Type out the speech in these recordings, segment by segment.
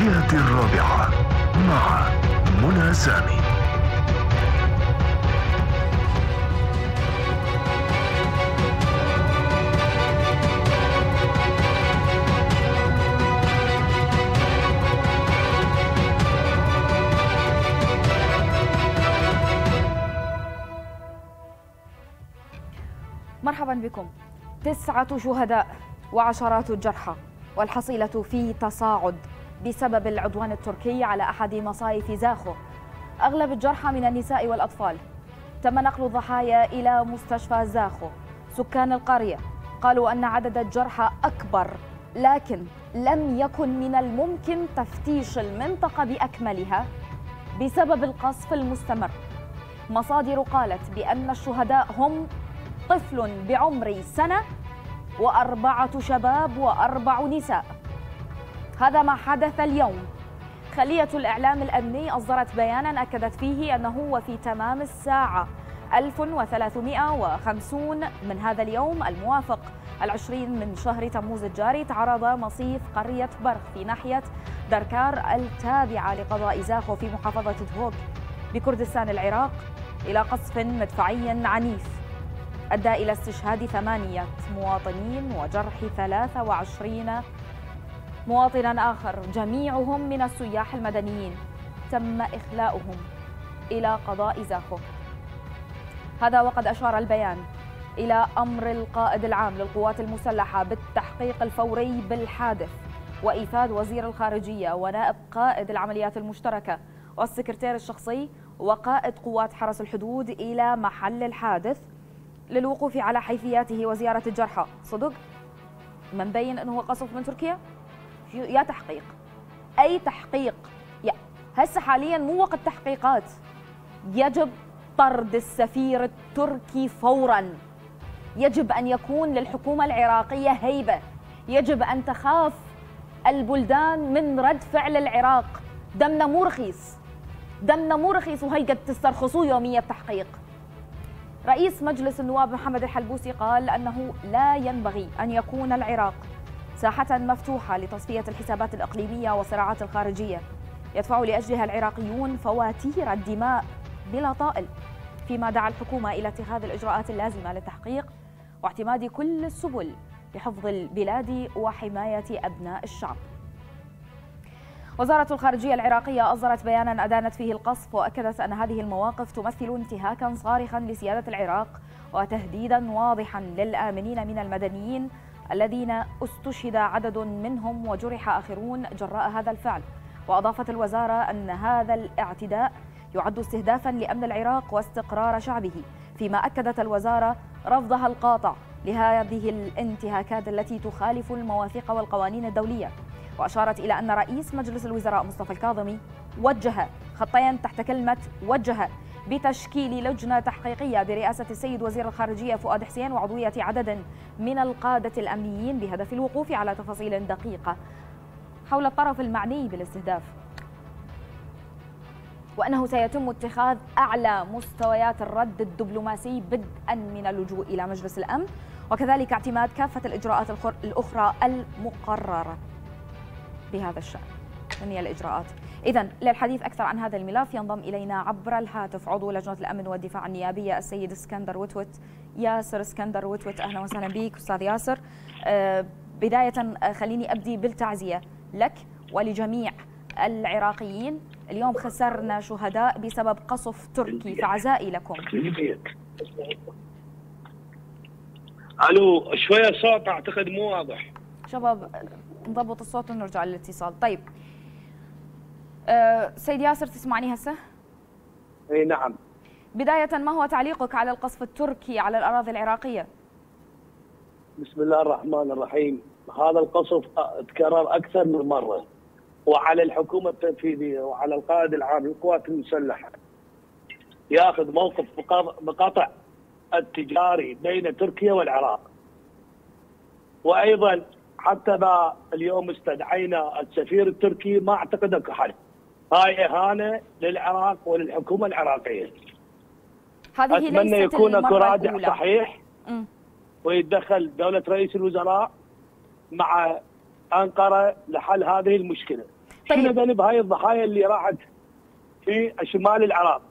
الجهة الرابعة مع منى سامي. مرحبا بكم. تسعة شهداء وعشرات الجرحى والحصيلة في تصاعد. بسبب العدوان التركي على أحد مصايف زاخو. أغلب الجرحى من النساء والأطفال. تم نقل الضحايا إلى مستشفى زاخو. سكان القرية قالوا أن عدد الجرحى أكبر لكن لم يكن من الممكن تفتيش المنطقة بأكملها بسبب القصف المستمر. مصادر قالت بأن الشهداء هم طفل بعمر سنة وأربعة شباب وأربع نساء. هذا ما حدث اليوم. خلية الإعلام الأمني أصدرت بيانا أكدت فيه أنه وفي تمام الساعة 1350 من هذا اليوم الموافق. العشرين من شهر تموز الجاري تعرض مصيف قرية برخ في ناحية دركار التابعة لقضاء زاخو في محافظة دهوك. بكردستان العراق إلى قصف مدفعي عنيف. أدى إلى استشهاد ثمانية مواطنين وجرح 23 مواطنا آخر جميعهم من السياح المدنيين. تم إخلاؤهم إلى قضاء زاخو هذا وقد أشار البيان إلى أمر القائد العام للقوات المسلحة بالتحقيق الفوري بالحادث. وإيفاد وزير الخارجية ونائب قائد العمليات المشتركة والسكرتير الشخصي وقائد قوات حرس الحدود إلى محل الحادث للوقوف على حيثياته وزيارة الجرحى. صدق؟ من بين أنه قصف من تركيا؟ يا تحقيق. أي تحقيق. هسه حاليا مو وقت تحقيقات. يجب طرد السفير التركي فورا. يجب أن يكون للحكومة العراقية هيبة. يجب أن تخاف البلدان من رد فعل العراق. دمنا مو رخيص. دمنا مو رخيص وهي قد تسترخصوه يومية تحقيق رئيس مجلس النواب محمد الحلبوسي قال أنه لا ينبغي أن يكون العراق ساحة مفتوحة لتصفية الحسابات الإقليمية والصراعات الخارجية. يدفع لأجلها العراقيون فواتير الدماء بلا طائل. فيما دعا الحكومة إلى اتخاذ الإجراءات اللازمة للتحقيق واعتماد كل السبل لحفظ البلاد وحماية أبناء الشعب. وزارة الخارجية العراقية أصدرت بيانا أدانت فيه القصف وأكدت أن هذه المواقف تمثل انتهاكا صارخا لسيادة العراق وتهديدا واضحا للآمنين من المدنيين الذين استشهد عدد منهم وجرح آخرون جراء هذا الفعل. وأضافت الوزارة أن هذا الاعتداء يعد استهدافا لأمن العراق واستقرار شعبه فيما أكدت الوزارة رفضها القاطع لهذه الانتهاكات التي تخالف المواثيق والقوانين الدولية. وأشارت إلى أن رئيس مجلس الوزراء مصطفى الكاظمي وجه خطين تحت كلمة وجه بتشكيل لجنة تحقيقية برئاسة السيد وزير الخارجية فؤاد حسين وعضوية عدد من القادة الأمنيين بهدف الوقوف على تفاصيل دقيقة. حول الطرف المعني بالاستهداف. وأنه سيتم اتخاذ أعلى مستويات الرد الدبلوماسي بدءا من اللجوء إلى مجلس الأمن. وكذلك اعتماد كافة الإجراءات الأخرى المقررة بهذا الشأن. من الإجراءات إذا للحديث أكثر عن هذا الملف ينضم إلينا عبر الهاتف عضو لجنة الأمن والدفاع النيابية السيد اسكندر وتوت ياسر. اسكندر وتوت أهلا وسهلا بك أستاذ ياسر. أه بداية خليني أبدي بالتعزية لك ولجميع العراقيين. اليوم خسرنا شهداء بسبب قصف تركي فعزائي لكم. ألو شوية صوت أعتقد مو واضح. شباب نضبط الصوت ونرجع للاتصال. طيب أه سيد ياسر تسمعني هسه؟ إي نعم. بداية ما هو تعليقك على القصف التركي على الأراضي العراقية؟ بسم الله الرحمن الرحيم. هذا القصف تكرر أكثر من مرة وعلى الحكومة التنفيذية وعلى القائد العام للقوات المسلحة ياخذ موقف بقطع التجاري بين تركيا والعراق. وأيضا حتى ما اليوم استدعينا السفير التركي ما اعتقد اكو حل هاي اهانه للعراق وللحكومة العراقية. هذه أتمنى ليست يكون أكو الأولى. صحيح. ويتدخل دولة رئيس الوزراء مع أنقرة لحل هذه المشكلة. شنو طيب ذنب هاي الضحايا اللي راحت في شمال العراق؟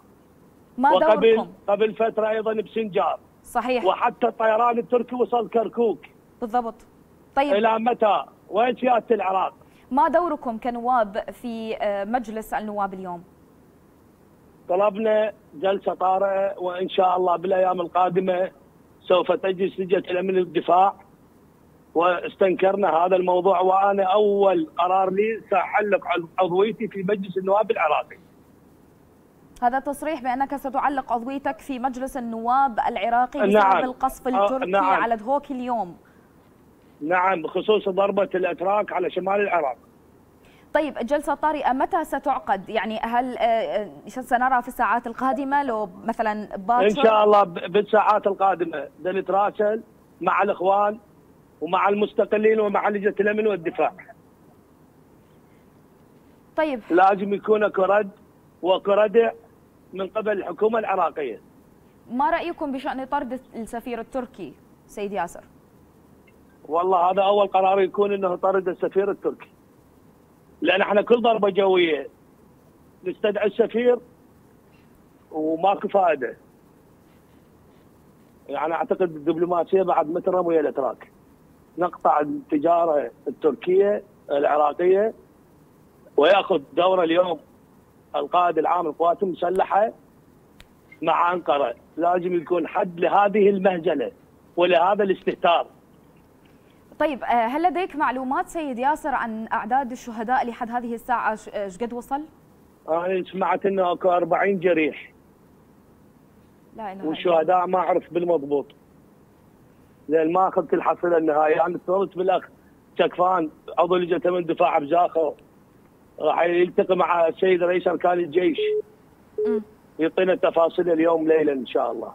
ما وقبل دوركم؟ قبل فترة أيضا بسنجار. صحيح. وحتى الطيران التركي وصل كركوك. بالضبط. طيب. إلى متى؟ وين سيادة العراق؟ ما دوركم كنواب في آه، مجلس النواب اليوم طلبنا جلسة طارئة وإن شاء الله بالأيام القادمة سوف تجلس لجنة الأمن والدفاع واستنكرنا هذا الموضوع وأنا أول قرار لي سأحلق عضويتي في مجلس النواب العراقي. هذا تصريح بأنك ستعلق عضويتك في مجلس النواب العراقي بسبب نعم. القصف آه، التركي نعم. على دهوك اليوم نعم بخصوص ضربة الأتراك على شمال العراق. طيب الجلسة الطارئة متى ستعقد؟ يعني هل آه، آه، سنرى في الساعات القادمة لو مثلا باكر؟ إن شاء الله بالساعات القادمة بنتراسل مع الإخوان ومع المستقلين ومع لجنة الأمن والدفاع. طيب لازم يكون أكو رد وأكو ردع من قبل الحكومة العراقية. ما رأيكم بشأن طرد السفير التركي سيد ياسر؟ والله هذا أول قرار يكون إنه طرد السفير التركي. لأن إحنا كل ضربة جوية نستدعي السفير وماكو فائدة. يعني أعتقد الدبلوماسية بعد مترم ويا الأتراك. نقطع التجارة التركية العراقية ويأخذ دورة اليوم القائد العام للقوات المسلحة مع أنقرة، لازم يكون حد لهذه المهزله ولهذا الاستهتار. طيب آه، هل لديك معلومات سيد ياسر عن أعداد الشهداء لحد هذه الساعة ش- آه، إيش قد وصل؟ أنا سمعت إنه أكو 40 جريح لا الله. والشهداء ما أعرف بالمضبوط. لأن ما أخذت الحصيلة النهائية، أنا اتصلت بالأخ شكفان عضو لجنة امن دفاع بزاخو راح يلتقي مع السيد رئيس أركان الجيش. يعطينا التفاصيل اليوم ليلا إن شاء الله.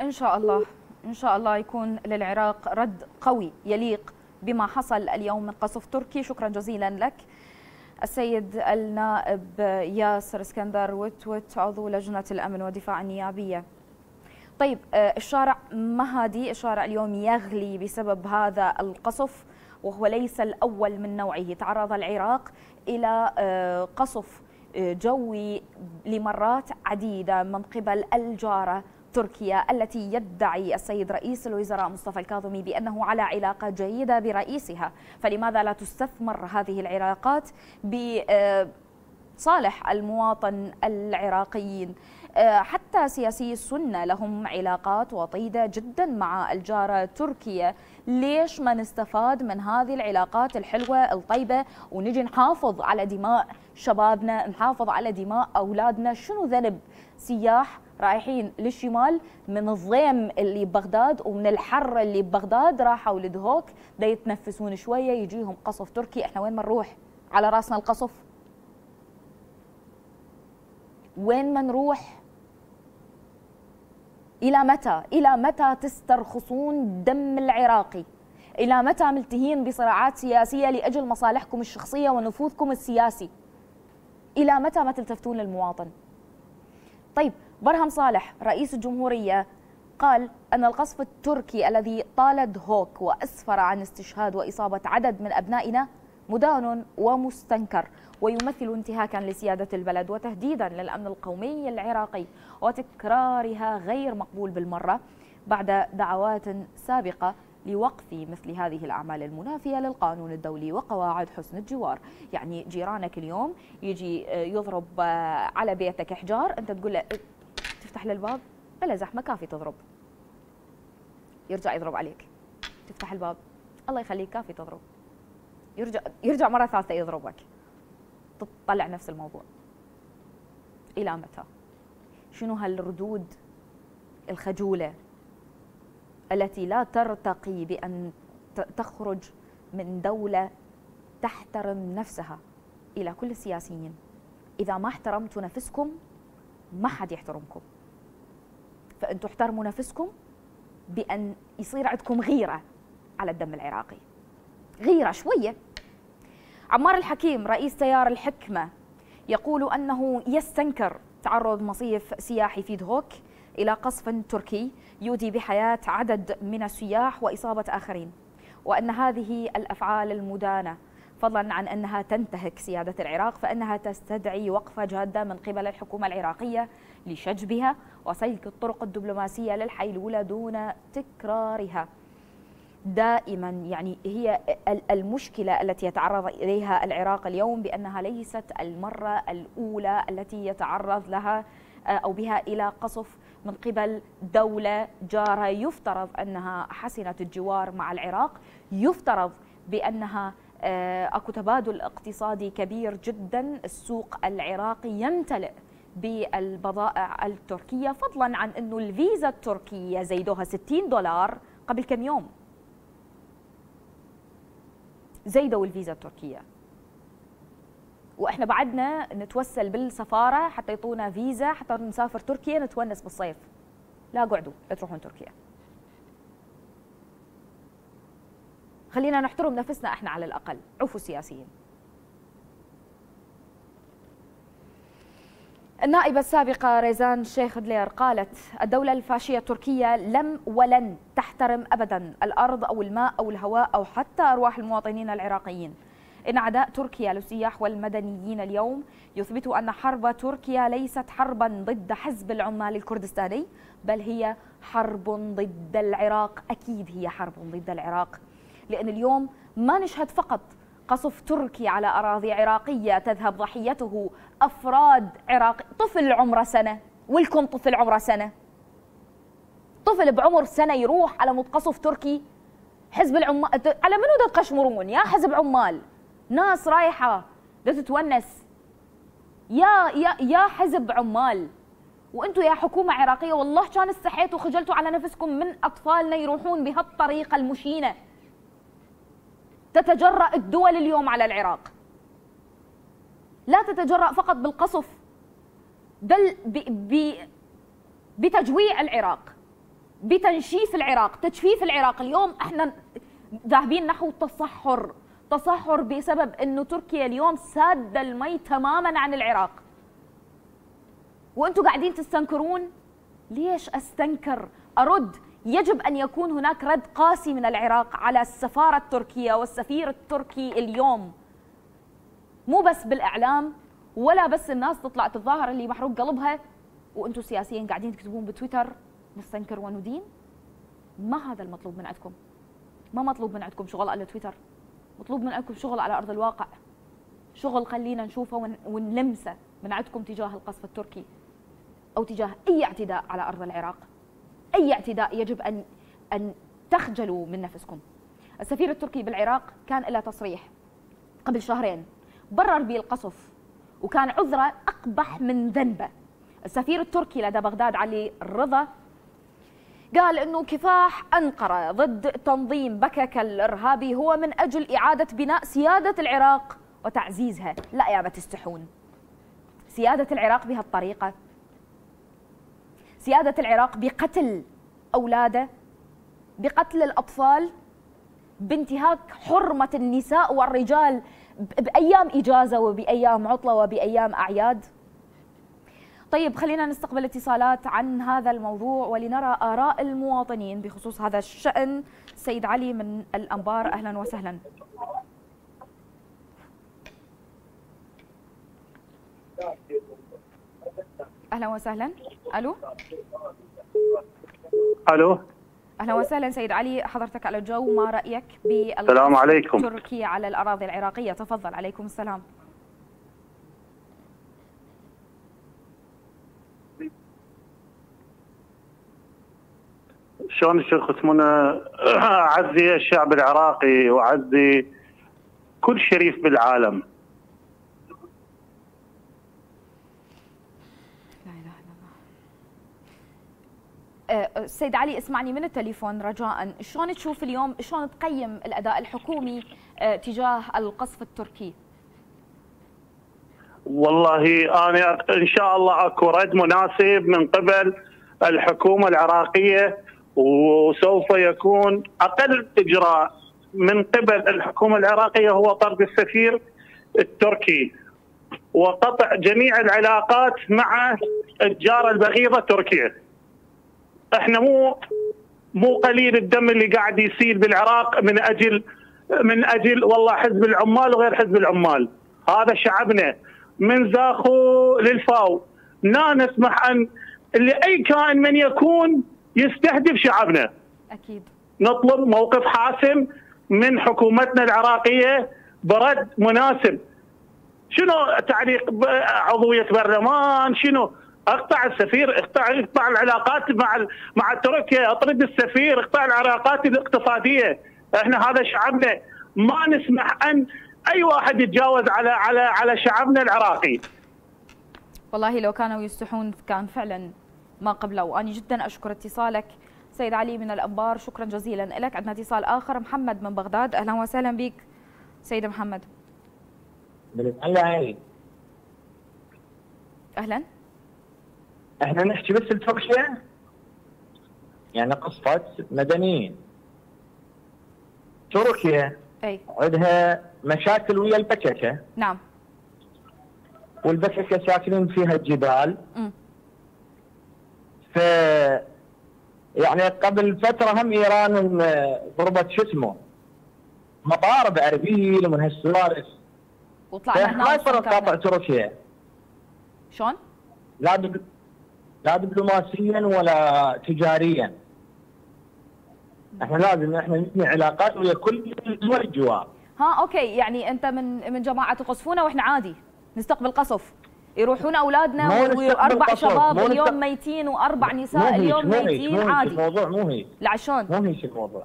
إن شاء الله إن شاء الله يكون للعراق رد قوي يليق بما حصل اليوم من قصف تركي. شكرا جزيلا لك. السيد النائب ياسر اسكندر وتوت عضو لجنة الأمن والدفاع النيابية. طيب آه، الشارع مهدي الشارع اليوم يغلي بسبب هذا القصف وهو ليس الأول من نوعه. تعرض العراق إلى آه، قصف آه، جوي لمرات عديدة من قبل الجارة تركيا التي يدعي السيد رئيس الوزراء مصطفى الكاظمي بأنه على علاقة جيدة برئيسها. فلماذا لا تستثمر هذه العلاقات بصالح المواطن العراقيين آه، حتى سياسي السنة لهم علاقات وطيدة جدا مع الجارة تركيا. ليش ما نستفاد من هذه العلاقات الحلوة الطيبة ونجي نحافظ على دماء شبابنا نحافظ على دماء أولادنا؟ شنو ذنب سياح رايحين للشمال من الضيم اللي ببغداد ومن الحر اللي ببغداد راحوا لدهوك دا يتنفسون شوية يجيهم قصف تركي إحنا وين ما نروح على رأسنا القصف وين ما نروح إلى متى؟ إلى متى تسترخصون دم العراقي؟ إلى متى ملتهين بصراعات سياسية لأجل مصالحكم الشخصية ونفوذكم السياسي؟ إلى متى ما تلتفتون للمواطن؟ طيب برهم صالح رئيس الجمهورية قال أن القصف التركي الذي طال دهوك وأسفر عن استشهاد وإصابة عدد من أبنائنا مدان ومستنكر ويمثل انتهاكا لسيادة البلد وتهديدا للأمن القومي العراقي وتكرارها غير مقبول بالمرة بعد دعوات سابقة لوقف مثل هذه الأعمال المنافية للقانون الدولي وقواعد حسن الجوار. يعني جيرانك اليوم يجي يضرب على بيتك حجار أنت تقول له تفتح له الباب؟ بلا زحمة كافي تضرب. يرجع يضرب عليك. تفتح الباب. الله يخليك كافي تضرب. يرجع يرجع مرة ثالثة يضربك. تطلع نفس الموضوع. إلى متى؟ شنو هالردود الخجولة التي لا ترتقي بأن تخرج من دولة تحترم نفسها إلى كل السياسيين؟ إذا ما احترمتوا نفسكم ما حد يحترمكم. فأنتوا احترموا نفسكم بأن يصير عندكم غيرة على الدم العراقي. غيرة شوية. عمار الحكيم رئيس تيار الحكمة يقول أنه يستنكر تعرض مصيف سياحي في دهوك إلى قصف تركي يودي بحياة عدد من السياح وإصابة آخرين. وأن هذه الأفعال المدانة فضلا عن أنها تنتهك سيادة العراق فإنها تستدعي وقفة جادة من قبل الحكومة العراقية لشجبها وسلك الطرق الدبلوماسية للحيلولة دون تكرارها. دائما يعني هي المشكلة التي يتعرض إليها العراق اليوم بأنها ليست المرة الأولى التي يتعرض لها أو بها إلى قصف من قبل دولة جارة. يفترض أنها حسنة الجوار مع العراق. يفترض بأنها آه، أكو تبادل اقتصادي كبير جدا. السوق العراقي يمتلئ بالبضائع التركية فضلا عن إنه الفيزا التركية زيدوها 60 دولار قبل كم يوم؟ زيدوا الفيزا التركية. وإحنا بعدنا نتوسل بالسفارة حتى يعطونا فيزا حتى نسافر تركيا نتونس بالصيف. لا قعدوا لا تروحون تركيا. خلينا نحترم نفسنا إحنا على الأقل عفوا السياسيين النائبة السابقة ريزان شيخ دلير قالت الدولة الفاشية التركية لم ولن تحترم أبدا الأرض أو الماء أو الهواء أو حتى أرواح المواطنين العراقيين. إن عداء تركيا للسياح والمدنيين اليوم يثبت أن حرب تركيا ليست حربا ضد حزب العمال الكردستاني بل هي حرب ضد العراق. أكيد هي حرب ضد العراق. لأن اليوم ما نشهد فقط قصف تركي على أراضي عراقية تذهب ضحيته أفراد عراقي طفل عمره سنة. ولكم طفل عمره سنة. طفل بعمر سنة يروح على متقصف تركي. حزب العمال على منو تقشمرون يا حزب عمال. ناس رايحة. تتونس. يا يا يا حزب عمال. وأنتم يا حكومة عراقية والله كان استحيتوا وخجلتوا على نفسكم من أطفالنا يروحون بهالطريقة المشينة. تتجرأ الدول اليوم على العراق. لا تتجرأ فقط بالقصف بل بتجويع العراق بتنشيف العراق تجفيف العراق. اليوم إحنا ذاهبين نحو التصحر تصحر بسبب إنه تركيا اليوم سادة المي تماما عن العراق. وأنتم قاعدين تستنكرون؟ ليش أستنكر؟ أرد يجب أن يكون هناك رد قاسي من العراق على السفارة التركية والسفير التركي اليوم. مو بس بالإعلام ولا بس الناس تطلع تتظاهر اللي محروق قلبها. وأنتم سياسيين قاعدين تكتبون بتويتر نستنكر وندين؟ ما هذا المطلوب من عندكم؟ ما مطلوب من عندكم شغل على تويتر؟ مطلوب من عندكم شغل على أرض الواقع؟ شغل خلينا نشوفه ونلمسه من عندكم تجاه القصف التركي أو تجاه أي اعتداء على أرض العراق؟ أي اعتداء يجب ان أن تخجلوا من نفسكم. السفير التركي بالعراق كان له تصريح قبل شهرين برر به القصف وكان عذره أقبح من ذنبه. السفير التركي لدى بغداد علي الرضا قال إنه كفاح أنقرة ضد تنظيم بكك الإرهابي هو من أجل إعادة بناء سيادة العراق وتعزيزها. لا يا ما تستحون سيادة العراق بهالطريقة سيادة العراق بقتل أولاده بقتل الأطفال بانتهاك حرمة النساء والرجال بأيام إجازة وبأيام عطلة وبأيام أعياد. طيب خلينا نستقبل اتصالات عن هذا الموضوع ولنرى آراء المواطنين بخصوص هذا الشأن. سيد علي من الأنبار أهلا وسهلا. أهلا وسهلا. ألو؟ ألو؟ أهلا وسهلا سيد علي حضرتك على الجو ما رأيك السلام عليكم. تركيا على الأراضي العراقية؟ تفضل عليكم السلام. شلون الشيخ منى أعزي الشعب العراقي وأعزي كل شريف بالعالم. سيد علي اسمعني من التليفون رجاء. شلون تشوف اليوم شلون تقيم الأداء الحكومي آه، تجاه القصف التركي؟ والله أنا إن شاء الله أكو رد مناسب من قبل الحكومة العراقية وسوف يكون أقل إجراء من قبل الحكومة العراقية هو طرد السفير التركي. وقطع جميع العلاقات مع الجاره البغيضة تركيا. إحنا مو مو قليل الدم اللي قاعد يسيل بالعراق من أجل من أجل والله حزب العمال وغير حزب العمال. هذا شعبنا. من زاخو للفاو. لا نسمح أن لاي كائن من يكون يستهدف شعبنا. أكيد. نطلب موقف حاسم من حكومتنا العراقية برد مناسب. شنو تعليق عضوية برلمان؟ شنو؟ اقطع السفير اقطع اقطع العلاقات مع مع تركيا اطرد السفير اقطع العلاقات الاقتصادية. إحنا هذا شعبنا. ما نسمح أن أي واحد يتجاوز على على على شعبنا العراقي. والله لو كانوا يستحون كان فعلا ما قبله وأنا جدا أشكر اتصالك سيد علي من الأنبار. شكرا جزيلا لك. عندنا اتصال آخر محمد من بغداد. أهلا وسهلا بك سيد محمد. أهلا. إحنا نحكي بس التركيا يعني قصة مدنيين. تركيا أي. عندها مشاكل ويا البككة. نعم. والبككة ساكنين فيها الجبال. م. ف يعني قبل فترة هم إيران ضربت شو اسمه؟ مطار باربيل ومن هالسوالف وطلعنا ما يصير نقاطع تركيا. شلون؟ لا. لا دبلوماسيا ولا تجاريا. إحنا لازم إحنا نبني علاقات ويا كل دول الجوار. ها أوكي يعني أنت من من جماعة يقصفونا وإحنا عادي نستقبل قصف. يروحون أولادنا واربع شباب اليوم ميتين وأربع نساء اليوم ميتين مو هيك عادي. الموضوع مو هيك. لعشون مو هيك الموضوع.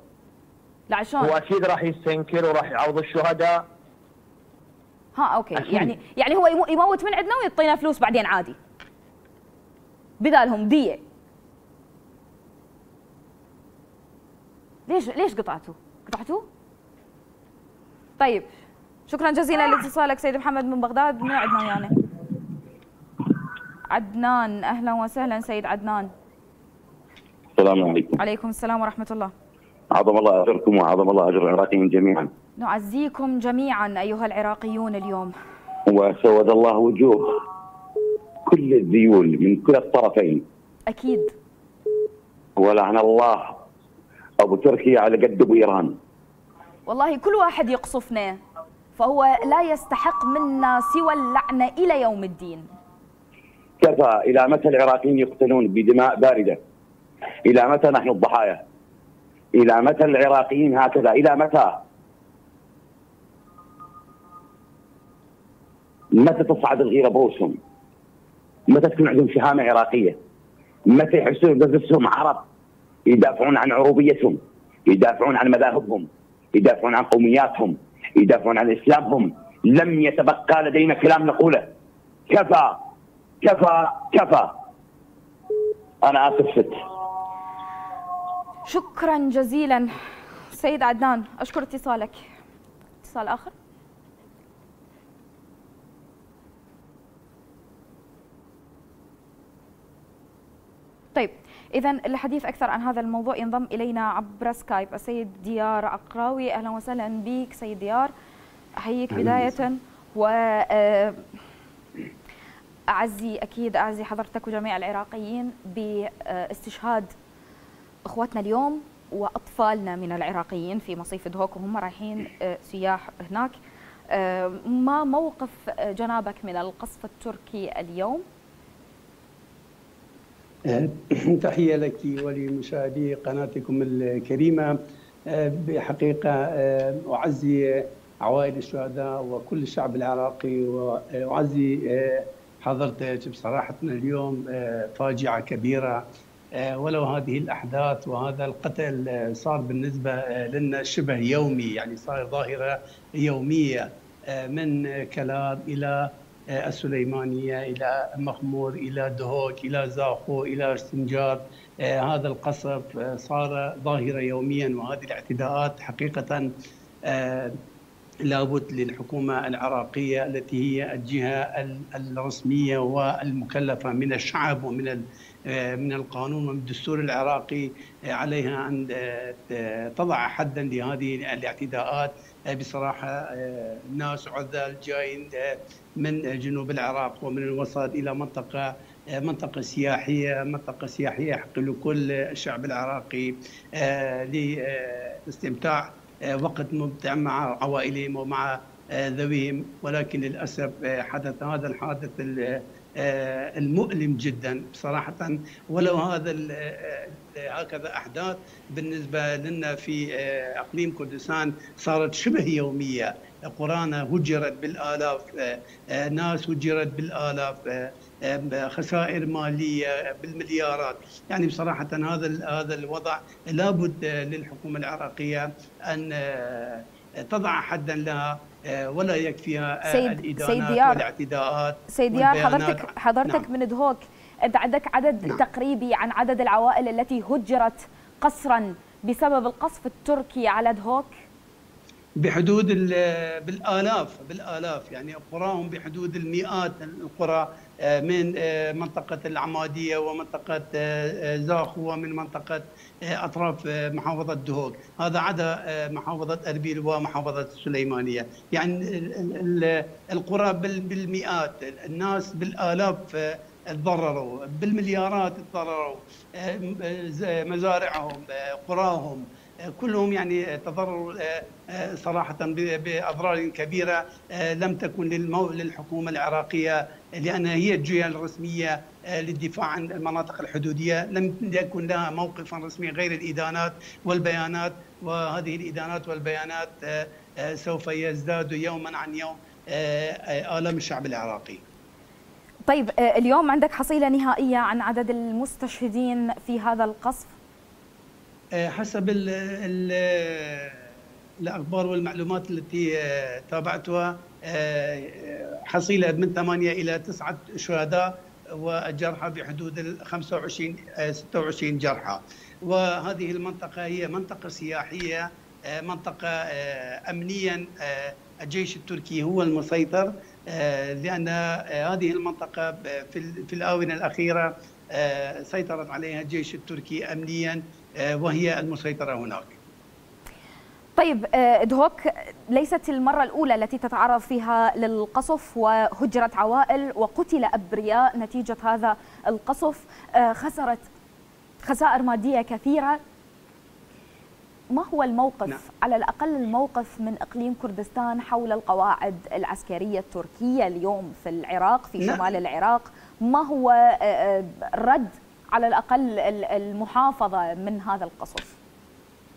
لعشون هو أكيد راح يستنكر وراح يعوض الشهداء. ها أوكي أكيد. يعني يعني هو يمو- يموت من عندنا ويعطينا فلوس بعدين عادي. بدالهم دية ليش ليش قطعتوا؟ قطعتوا؟ طيب شكرا جزيلا لاتصالك سيد محمد من بغداد. من عندنا ويانا عدنان أهلا وسهلا سيد عدنان. السلام عليكم. عليكم السلام ورحمة الله. عظم الله أجركم وعظم الله أجر العراقيين جميعا. نعزيكم جميعا أيها العراقيون اليوم. وسود الله وجوه. كل الذيول من كلا الطرفين أكيد ولعن الله أبو تركيا على قد أبو إيران والله كل واحد يقصفنا فهو لا يستحق منا سوى اللعنة إلى يوم الدين كفى إلى متى العراقيين يقتلون بدماء باردة؟ إلى متى نحن الضحايا؟ إلى متى العراقيين هكذا؟ إلى متى؟ متى تصعد الغيره بروسهم؟ متى تكون عندهم شهامه عراقية؟ متى يحسون بنفسهم عرب؟ يدافعون عن عروبيتهم، يدافعون عن مذاهبهم، يدافعون عن قومياتهم، يدافعون عن إسلامهم، لم يتبقى لدينا كلام نقوله. كفى كفى كفى أنا آسف ست شكرا جزيلا سيد عدنان أشكر اتصالك اتصال آخر طيب إذا الحديث أكثر عن هذا الموضوع ينضم إلينا عبر سكايب السيد ديار عقراوي أهلا وسهلا بك سيد ديار. أحييك بداية. و آه، أعزي أكيد أعزي حضرتك وجميع العراقيين باستشهاد إخواتنا اليوم وأطفالنا من العراقيين في مصيف دهوك وهم رايحين آه، سياح هناك. آه، ما موقف جنابك من القصف التركي اليوم؟ تحية لك ولمشاهدي قناتكم الكريمة. آه، بحقيقة آه، أعزي عوائل الشهداء وكل الشعب العراقي وأعزي آه، حضرتك بصراحة اليوم آه، فاجعة كبيرة. آه، ولو هذه الأحداث وهذا القتل آه، صار بالنسبة آه، لنا شبه يومي يعني صار ظاهرة يومية آه، من كلاب إلى آه، السليمانية إلى مخمور إلى دهوك إلى زاخو إلى ارسنجار آه، هذا القصف آه، صار ظاهرة يوميا وهذه الاعتداءات حقيقة آه، لابد للحكومة العراقية التي هي الجهة ال- الرسمية والمكلفة من الشعب ومن من القانون ومن الدستور العراقي عليها أن تضع حدا لهذه الاعتداءات. بصراحة ناس عذال جايين من جنوب العراق ومن الوسط إلى منطقة آه، منطقة سياحية منطقة سياحية حق لكل الشعب العراقي آه، لاستمتاع وقت ممتع مع عوائلهم ومع ذويهم. ولكن للأسف حدث هذا الحادث المؤلم جدا صراحة. ولو هذا هكذا أحداث بالنسبة لنا في أقليم كردستان صارت شبه يومية. قرانا هجرت بالآلاف ناس هجرت بالآلاف خسائر مالية بالمليارات يعني بصراحة هذا هذا الوضع لابد للحكومة العراقية أن تضع حدا لها ولا يكفيها سيد الإدانات سيد والاعتداءات سيد ديار. حضرتك حضرتك نعم. من دهوك أنت عندك عدد نعم. تقريبي عن عدد العوائل التي هجرت قسرا بسبب القصف التركي على دهوك بحدود ال- بالآلاف بالآلاف. يعني قراهم بحدود المئات القرى آه، من آه، منطقة العمادية ومنطقة آه، زاخو ومن منطقة أطراف آه، محافظة دهوك. هذا عدا محافظة أربيل ومحافظة السليمانية. يعني ال- ال- ال- القرى بال- بالمئات. الناس بالآلاف آه، تضرروا. بالمليارات تضرروا. مزارعهم قراهم. كلهم يعني تضرروا صراحة ب- بأضرار كبيرة لم تكن. للحكومة العراقية لأنها هي الجهة الرسمية للدفاع عن المناطق الحدودية لم يكن لها موقفا رسمي غير الإدانات والبيانات وهذه الإدانات والبيانات سوف يزداد يوما عن يوم آلام الشعب العراقي طيب آه، اليوم عندك حصيلة نهائية عن عدد المستشهدين في هذا القصف آه، حسب ال ال الأخبار والمعلومات التي آه، تابعتها آه، حصيلة من ثمانية إلى تسعة شهداء والجرحى بحدود ال 25 آه، 26 جرحى. وهذه المنطقة هي آه، منطقة آه، أمنيا آه، الجيش التركي هو المسيطر آه، آه، هذه المنطقة ب- في ال- في الآونة الأخيرة آه، سيطرت عليها الجيش التركي أمنيا آه، وهي المسيطرة هناك. طيب آه، دهوك ليست المرة الأولى التي تتعرض فيها للقصف وهجرت عوائل وقتل أبرياء نتيجة هذا القصف. آه، خسرت خسائر مادية كثيرة. ما هو الموقف؟ نعم. على الأقل الموقف من إقليم كردستان حول القواعد العسكرية التركية اليوم في العراق في نعم. شمال العراق. ما هو آه، آه، رد على الأقل ال- المحافظة من هذا القصف.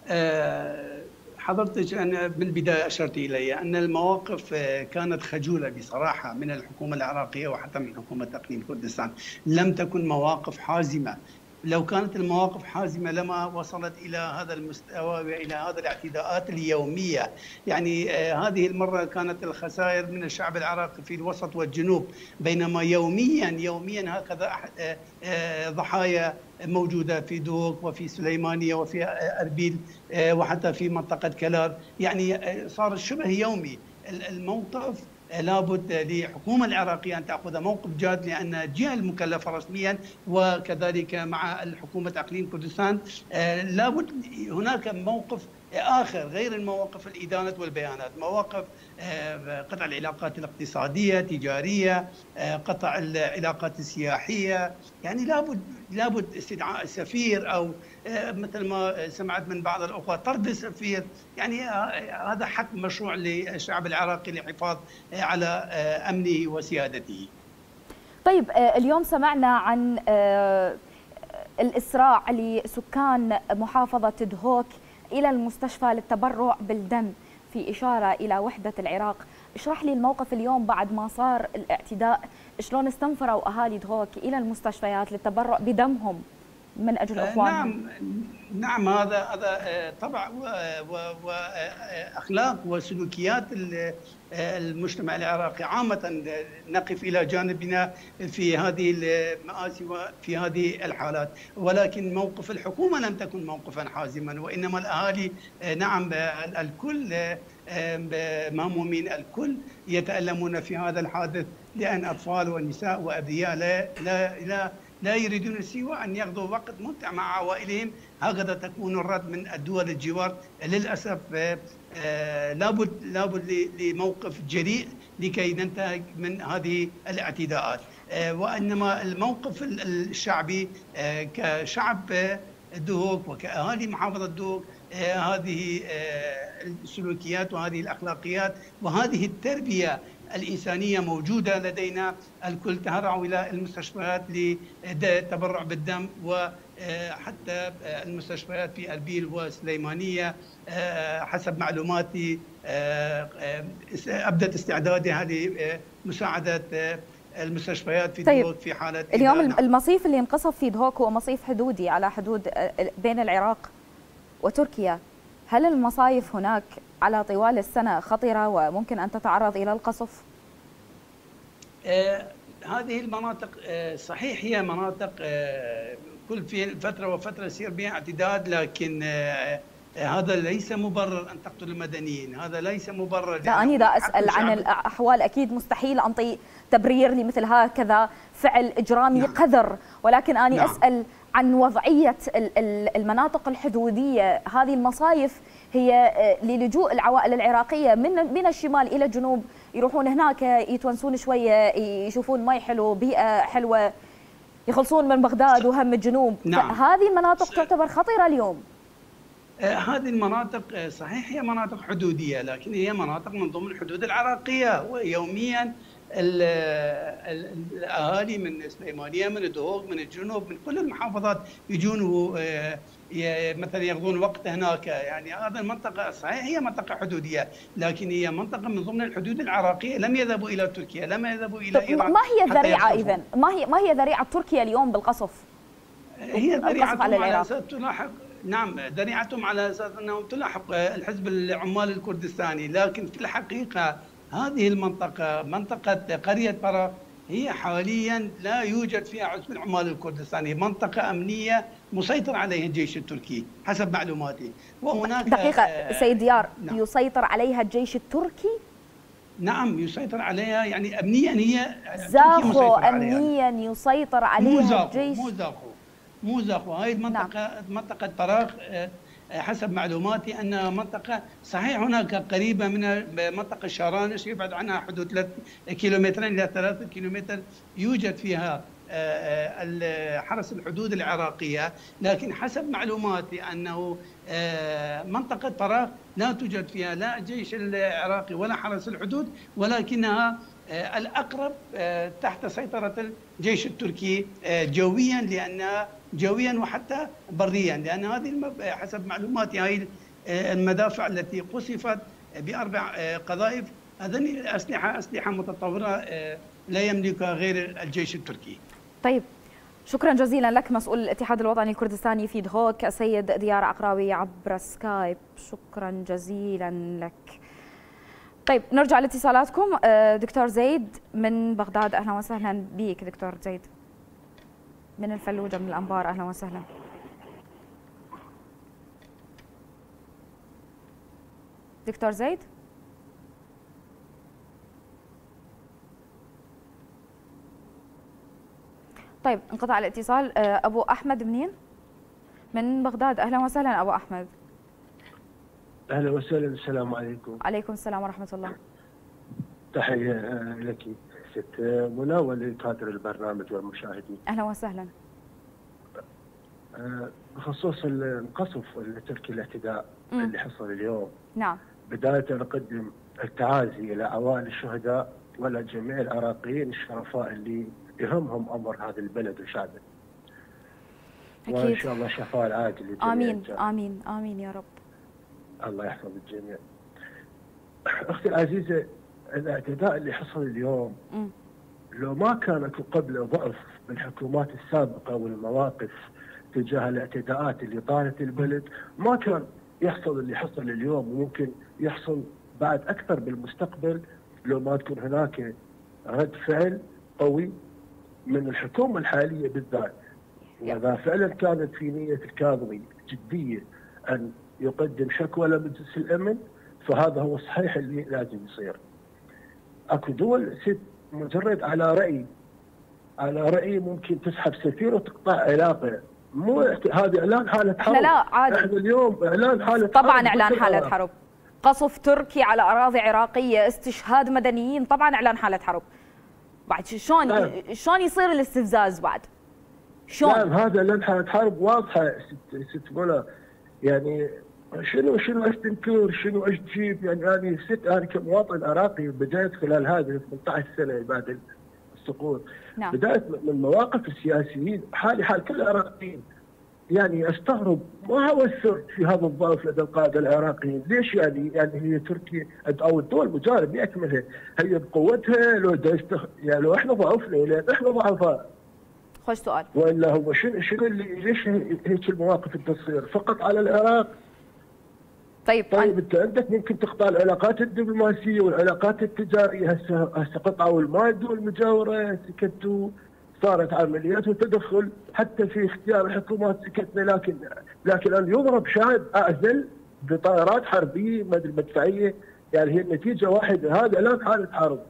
آه، حضرتك أنا بالبداية أشرت إلي أن المواقف آه، كانت خجولة بصراحة من الحكومة العراقية وحتى من حكومة إقليم كردستان. لم تكن مواقف حازمة لو كانت المواقف حازمة لما وصلت إلى هذا المستوى وإلى هذا الاعتداءات اليومية. يعني آه، هذه المرة كانت الخسائر من الشعب العراقي في الوسط والجنوب. بينما يوميا يوميا هكذا آه، آه، ضحايا موجودة في دوق وفي سليمانية وفي أربيل وحتى في منطقة كلار. يعني صار شبه يومي. ال- الموقف لابد للحكومة العراقية أن تأخذ موقف جاد لأن الجهة المكلفة رسميا وكذلك مع الحكومة أقليم كردستان آه، لابد هناك موقف آخر غير المواقف الإدانة والبيانات مواقف آه، قطع العلاقات الاقتصادية تجارية آه، قطع العلاقات السياحية يعني لابد لابد استدعاء السفير آه، مثل ما سمعت من بعض الأخوة طرد السفير يعني آه، هذا حق مشروع للشعب العراقي للحفاظ آه، على آه، أمنه وسيادته. طيب آه، اليوم سمعنا عن آه، الإسراع لسكان محافظة دهوك إلى المستشفى للتبرع بالدم في إشارة إلى وحدة العراق. اشرح لي الموقف اليوم بعد ما صار الاعتداء. شلون استنفروا أهالي دهوك إلى المستشفيات للتبرع بدمهم؟ من أجل آه، أخوانهم نعم. نعم هذا هذا آه، طبع واخلاق وسلوكيات آه، المجتمع العراقي. عامة نقف إلى جانبنا في هذه المآسي وفي هذه الحالات. ولكن موقف الحكومة لم تكن موقفا حازما وإنما الأهالي آه، نعم آه، الكل آه، آه، مهمومين الكل يتألمون في هذا الحادث لأن أطفال ونساء وأبرياء لا لا لا لا يريدون سوى أن يقضوا وقت ممتع مع عوائلهم. هكذا تكون الرد من الدول الجوار. للأسف آه، آه، لابد لابد لموقف جريء لكي ننتهي من هذه الاعتداءات. آه، وإنما الموقف ال- الشعبي كشعب دوك وكأهالي محافظة دوك هذه السلوكيات وهذه الأخلاقيات وهذه التربية الإنسانية موجودة لدينا الكل تهرعوا إلى المستشفيات للتبرع بالدم وحتى المستشفيات في أربيل وسليمانية حسب معلوماتي أبدت استعدادها لمساعدة المستشفيات في طيب. دهوك في حالة اليوم المصيف اللي انقصف في دهوك هو مصيف حدودي على حدود بين العراق وتركيا هل المصايف هناك على طوال السنة خطرة وممكن أن تتعرض إلى القصف؟ آه هذه المناطق آه صحيح هي مناطق آه كل في فترة وفترة يصير بها اعتداد لكن آه هذا ليس مبرر أن تقتل المدنيين، هذا ليس مبرر لا أنا دا أسأل عن الأحوال أكيد مستحيل أنطي تبرير لمثل هكذا فعل إجرامي نعم. قذر، ولكن أنا نعم. أسأل عن وضعية المناطق الحدودية، هذه المصايف هي آه، للجوء العوائل العراقية من من الشمال إلى الجنوب. يروحون هناك يتونسون شوية يشوفون مي حلو بيئة حلوة يخلصون من بغداد وهم الجنوب. نعم. هذه المناطق تعتبر خطيرة اليوم. آه، هذه المناطق آه، صحيح هي مناطق حدودية لكن هي مناطق من ضمن الحدود العراقية ويوميا الأهالي من سليمانية من الدهوق من الجنوب من كل المحافظات يجون مثلا يقضون وقت هناك. يعني هذا المنطقة صحيح هي منطقة حدودية لكن هي منطقة من ضمن الحدود العراقية. لم يذهبوا إلى تركيا لم يذهبوا إلى إيران ما هي الذريعه اذا ما هي ما هي ذريعة تركيا اليوم بالقصف؟ هي ذريعتهم على, أساس تلاحق نعم ذريعتهم على أساس أنهم تلاحق الحزب العمال الكردستاني لكن في الحقيقة هذه المنطقة منطقة قرية برا هي حاليا لا يوجد فيها حزب العمال الكردستاني منطقة أمنية مسيطر عليها الجيش التركي حسب معلوماتي وهناك دقيقة آه سيد ديار نعم. يسيطر عليها الجيش التركي؟ نعم يسيطر عليها يعني امنيا هي زاخو امنيا يسيطر عليها مو الجيش مو زاخو مو زاخو هاي المنطقة نعم. منطقة فراغ آه حسب معلوماتي انها منطقة صحيح هناك قريبة من منطقة شارانش يبعد عنها حدود 3 كيلومترين إلى 3 كيلومتر يوجد فيها حرس الحدود العراقية. لكن حسب معلوماتي أنه آه، منطقة فراغ لا توجد فيها لا الجيش العراقي ولا حرس الحدود ولكنها آه، الأقرب آه، تحت سيطرة الجيش التركي جويا لأنها جويا وحتى بريا لأن هذه حسب معلوماتي هذه المدافع التي قصفت بأربع قذائف هذه الأسلحة أسلحة متطورة لا يملكها غير الجيش التركي. طيب شكرا جزيلا لك مسؤول الاتحاد الوطني الكردستاني في دهوك السيد ديار عقراوي عبر سكايب. شكرا جزيلا لك. طيب نرجع لاتصالاتكم. آه، دكتور زيد من بغداد أهلا وسهلا بك دكتور زيد. من الفلوجة من الأنبار. أهلا وسهلا. دكتور زيد طيب انقطع الاتصال. آه، أبو أحمد منين؟ من بغداد. أهلا وسهلا أبو أحمد. أهلا وسهلا السلام عليكم. عليكم السلام ورحمة الله. تحية آه، لك. ست منى ولكادر البرنامج والمشاهدين أهلا وسهلا آه، بخصوص القصف التركي الاعتداء م. اللي حصل اليوم نعم بداية نقدم التعازي إلى عوائل الشهداء ولا جميع العراقيين الشرفاء اللي يهمهم أمر هذا البلد وشعبه. أكيد. وان شاء الله شفاء العاجل آمين آمين آمين يا رب. الله يحفظ الجميع. أختي العزيزة الاعتداء اللي حصل اليوم م. لو ما كانت قبل ضعف بالحكومات السابقة والمواقف تجاه الاعتداءات اللي طالت البلد ما كان يحصل اللي حصل اليوم وممكن يحصل بعد أكثر بالمستقبل لو ما تكون هناك رد فعل قوي من الحكومة الحالية بالذات وإذا فعلا كانت في نية الكاظمي جدية أن يقدم شكوى لمجلس الأمن فهذا هو الصحيح اللي لازم يصير. أكو دول ست مجرد على رأي على رأي ممكن تسحب سفير وتقطع علاقة. مو هذا إعلان حالة حرب لا لا عادي. إحنا اليوم إعلان حالة طبعا حرب إعلان حالة حرب. قصف تركي على أراضي عراقية استشهاد مدنيين طبعا إعلان حالة حرب. بعد شلون نعم. شلون يصير الاستفزاز بعد؟ شلون؟ نعم هذا لأن حالة حرب واضحة. ست, ست يعني شنو شنو إيش تنكر شنو إيش تجيب يعني أنا ست أنا كمواطن عراقي بدأت خلال هذه 18 سنة بعد السقوط. نعم. بدأت من مواقف السياسيين حالي حال كل العراقيين. يعني أستغرب ما هو السر في هذا الضعف لدى القادة العراقيين؟ ليش يعني يعني هي تركيا أو الدول المجاوره باكملها هي بقوتها لو يستخ... يعني لو إحنا ضعفنا لأن إحنا ضعفاء. خوش سؤال. وإلا هو شنو شنو اللي ليش هيك المواقف تصير؟ فقط على العراق؟ طيب طيب أنت عندك ممكن تقطع العلاقات الدبلوماسية والعلاقات التجارية. هسه هسه قطعوا المال الدول المجاوره سكتوا صارت عمليات وتدخل حتى في اختيار الحكومات سكتنا. لكن لكن ان يضرب شعب أعزل بطائرات حربية مدفعية. يعني هي النتيجة واحدة هذا لا حاله حرب.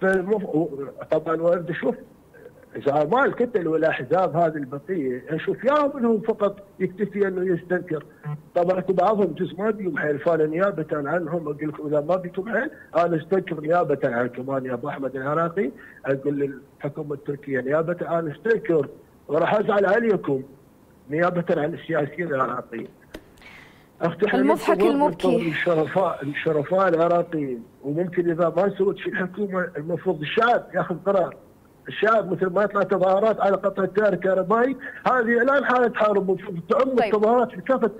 فالمف... طبعا وأرد أشوف إذا ما الكتل والاحزاب هذه البقية أشوف يا منهم فقط يكتفي أنه يستنكر. طبعا أكو بعضهم جزء ما بيهم حيل. فانا نيابه عنهم أقول لكم إذا ما بيكم حيل أنا استنكر نيابه عنكم أنا يا أبو أحمد العراقي أقول للحكومة التركية نيابه أنا استنكر وراح أزعل عليكم. نيابه عن السياسيين العراقيين. المضحك المبكي. الشرفاء الشرفاء العراقيين. وممكن إذا ما سوت شيء الحكومة المفروض الشعب ياخذ قرار. الشعب مثل ما يطلع تظاهرات على قطع التيار الكهربائي هذه الآن حالة حرب تعم طيب. التظاهرات في كافة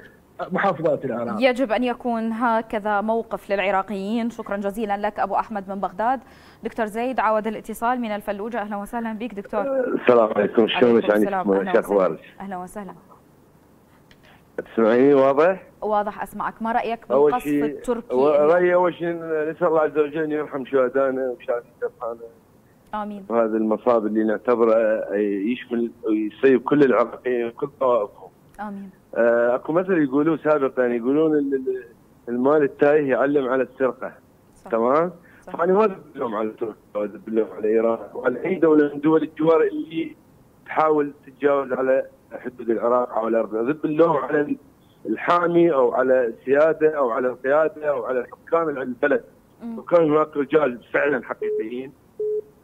محافظات العراق. يجب أن يكون هكذا موقف للعراقيين. شكرا جزيلا لك أبو أحمد من بغداد. دكتور زيد عاود الاتصال من الفلوجة. أهلا وسهلا بك دكتور. السلام عليكم. شلونك يعني شو أخبارك أهلا وسهلا. تسمعيني؟ واضح؟ واضح أسمعك. ما رأيك بالقصف التركي؟ رأيي أول شيء نسأل الله عز وجل أن يرحم شهدائنا وشهداء سبحانه آمين. وهذا المصاب اللي نعتبره يشمل ويصيب كل العراقيين كل طوائفهم. آمين. آه، أكو مثل يقولوا سابقا يقولون المال التايه يعلم على السرقة. صح. تمام؟ صح. أنا ما ادب اللوم على تركيا اللوم على إيران. وعلى أي دولة من دول الجوار اللي تحاول تتجاوز على حدود العراق أو الأرض، ادب اللوم على الحامي أو على السيادة أو على القيادة أو على الحكام البلد. وكان هناك رجال فعلا حقيقيين.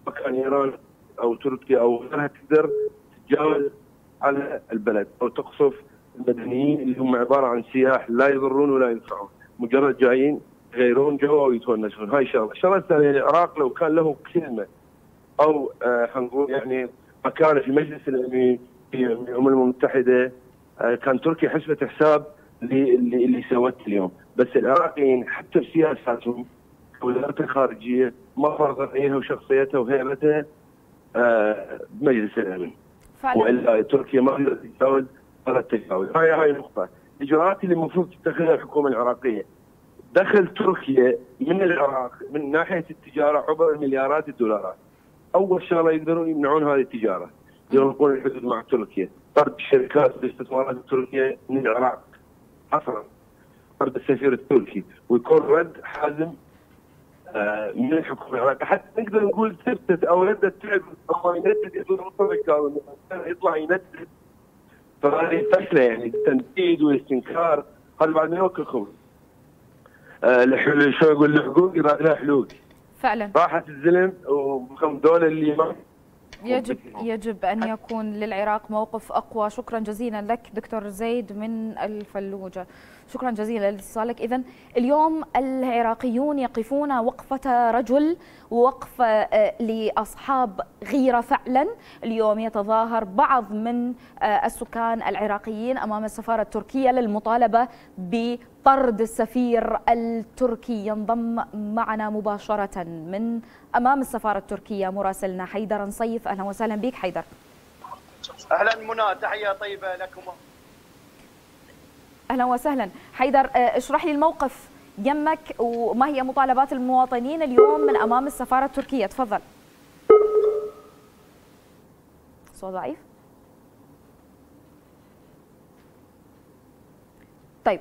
مكان إيران أو تركيا أو غيرها تقدر تتجاوز على البلد أو تقصف المدنيين اللي هم عبارة عن سياح لا يضرون ولا ينفعون. مجرد جايين يغيرون جو ويتونسون هاي شغلة، الشغلة الثانية العراق لو كان له كلمة أو آه خلينا نقول يعني مكانه في مجلس الأمين في الأمم المتحدة آه كان تركيا حسبت حساب اللي اللي سوته اليوم، بس العراقيين حتى بسياساتهم وزارته الخارجية ما فرضت عينها وشخصيتها وهيبتها آه بمجلس الأمن. فعلا. وإلا تركيا ما تقدر تتجاوز هذا التجاوز، هاي هاي النقطه. الإجراءات اللي المفروض تتخذها الحكومة العراقية دخل تركيا من العراق من ناحية التجارة عبر مليارات الدولارات. أول شغله يقدرون يمنعون هذه التجارة. يغلقون الحدود مع تركيا، طرد الشركات والاستثمارات التركية من العراق. حصرا. طرد السفير التركي ويكون رد حازم من الحكومة العراقيه حتى نقدر نقول ثبتت أو ردت فعل أو يندد يطلع يندد فهذه فشله يعني تنديد واستنكار هذا بعد ما يوكل خبز. شو أقول الحقوق يراد لها حلول. فعلا راحت الزلم وهم دول اللي ما يجب يجب أن يكون للعراق موقف أقوى. شكرا جزيلا لك دكتور زيد من الفلوجة. شكرا جزيلا لاتصالك. اذا اليوم العراقيون يقفون وقفة رجل وقفه لأصحاب غيرة فعلا. اليوم يتظاهر بعض من السكان العراقيين أمام السفارة التركية للمطالبة بطرد السفير التركي ينضم معنا مباشرة من أمام السفارة التركية مراسلنا حيدر نصيف. أهلا وسهلا بك حيدر. أهلا منى تحية طيبة لكم. أهلا وسهلا. حيدر اشرح لي الموقف. يمك وما هي مطالبات المواطنين اليوم من أمام السفارة التركية؟ تفضل. صوت ضعيف. طيب.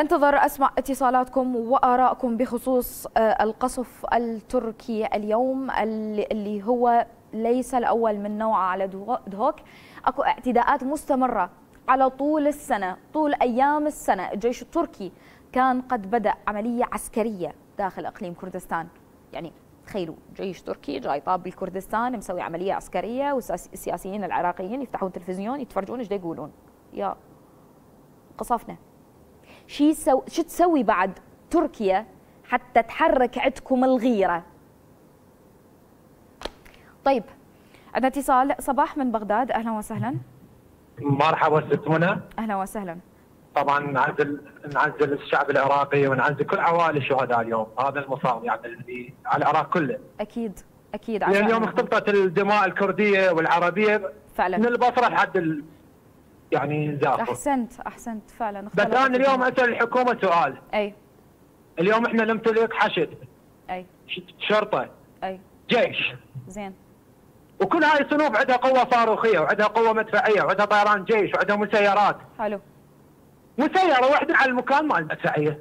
أنتظر اسمع اتصالاتكم وآرائكم بخصوص القصف التركي اليوم اللي هو ليس الأول من نوعه على دهوك أكو اعتداءات مستمرة على طول السنة طول أيام السنة. الجيش التركي كان قد بدأ عملية عسكرية داخل إقليم كردستان. يعني تخيلوا جيش تركي جاي طاب بالكردستان مسوي عملية عسكرية والسياسيين العراقيين يفتحون تلفزيون يتفرجون إيش يقولون. يا قصفنا. شي سو شو تسوي بعد تركيا حتى تحرك عندكم الغيرة؟ طيب عندنا اتصال. صباح من بغداد. أهلا وسهلا. مرحبا ست منى. أهلا وسهلا. طبعا نعزل نعزل الشعب العراقي ونعزل كل عوائل الشهداء اليوم. هذا المصاب يعني على العراق كله. أكيد أكيد. يعني اليوم اختلطت الدماء الكردية والعربية فعلا. من البصرة لحد. يعني زافر أحسنت أحسنت فعلا. بس أنا اليوم أسأل الحكومة سؤال. أي. اليوم إحنا نمتلك حشد. أي. شرطة. أي. جيش. زين. وكل هاي الصنوف عندها قوة صاروخية وعندها قوة مدفعية وعندها طيران جيش وعندها مسيرات. حلو. مسيرة واحدة على المكان مال المدفعيه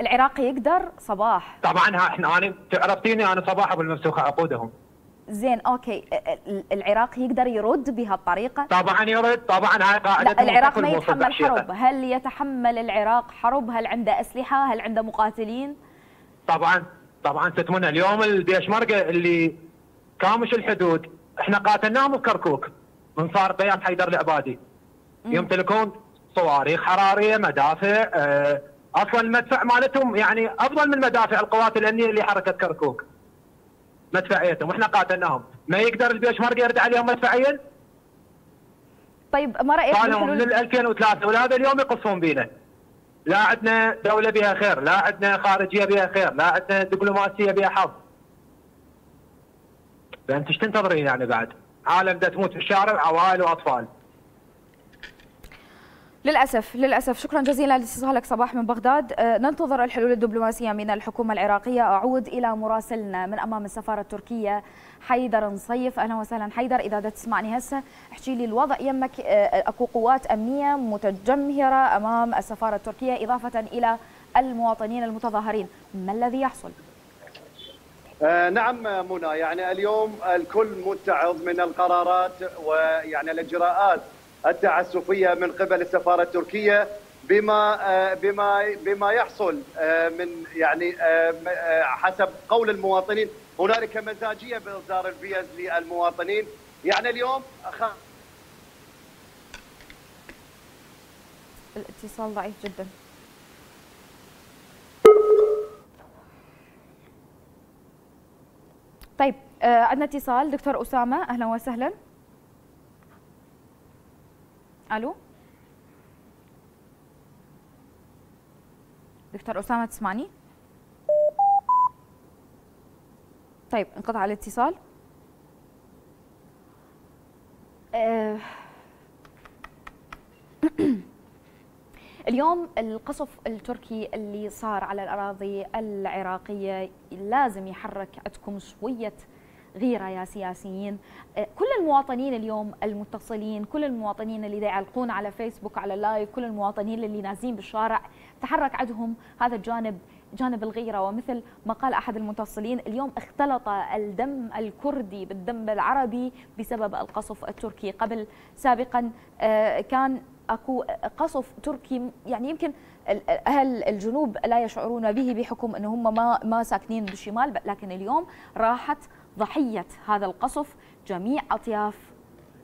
العراق يقدر صباح. طبعا إحنا أنا عرفتيني أنا صباح أبو الممسوخه عقودهم زين أوكي. العراق يقدر يرد بهالطريقه؟ طبعا يرد. طبعا هاي قاعدة لا العراق ما يتحمل حرب، هل يتحمل العراق حرب؟ هل عنده أسلحة؟ هل عنده مقاتلين؟ طبعا طبعا ست منى اليوم البيشمركه اللي كامش الحدود إحنا قاتلناهم بكركوك. من صار قياس حيدر العبادي. يمتلكون صواريخ حرارية مدافع آه أصلا المدفع مالتهم يعني أفضل من مدافع القوات الأمنية اللي حركت كركوك. مدفعيتهم وإحنا قاتلناهم ما يقدر البيشمركه يرد عليهم مدفعيا طيب ما رأيك قالوا من 2003 ولهذا اليوم يقصون بينا لا عندنا دولة بها خير لا عندنا خارجية بها خير لا عندنا دبلوماسية بها حظ فأنت إيش تنتظرين يعني بعد؟ عالم ده تموت في الشارع عوائل وأطفال. للأسف للأسف. شكرا جزيلا لاتصالك صباح من بغداد. أه ننتظر الحلول الدبلوماسية من الحكومة العراقية. أعود إلى مراسلنا من أمام السفارة التركية حيدر نصيف. أهلا وسهلا حيدر. إذا دا تسمعني هسه احكي لي الوضع. يمك أه أكو قوات أمنية متجمهرة أمام السفارة التركية إضافة إلى المواطنين المتظاهرين. ما الذي يحصل؟ آه نعم منى. يعني اليوم الكل متعظ من القرارات ويعني الإجراءات التعسفية من قبل السفارة التركية بما آه بما بما يحصل آه من يعني حسب قول المواطنين. هنالك مزاجية بإصدار الفيز للمواطنين. يعني اليوم أخ... الاتصال ضعيف جدا. طيب آه عندنا اتصال. دكتور أسامة أهلا وسهلا. ألو دكتور أسامة تسمعني؟ طيب انقطع الاتصال. آه اليوم القصف التركي اللي صار على الأراضي العراقية لازم يحرك عندكم شوية غيرة يا سياسيين. كل المواطنين اليوم المتصلين كل المواطنين اللي يعلقون على فيسبوك على لايف كل المواطنين اللي نازلين بالشارع تحرك عندهم هذا الجانب جانب الغيرة. ومثل ما قال أحد المتصلين اليوم اختلط الدم الكردي بالدم العربي بسبب القصف التركي. قبل سابقا كان أكو قصف تركي يعني يمكن أهل الجنوب لا يشعرون به بحكم إن هم ما ما ساكنين بالشمال لكن اليوم راحت ضحية هذا القصف جميع أطياف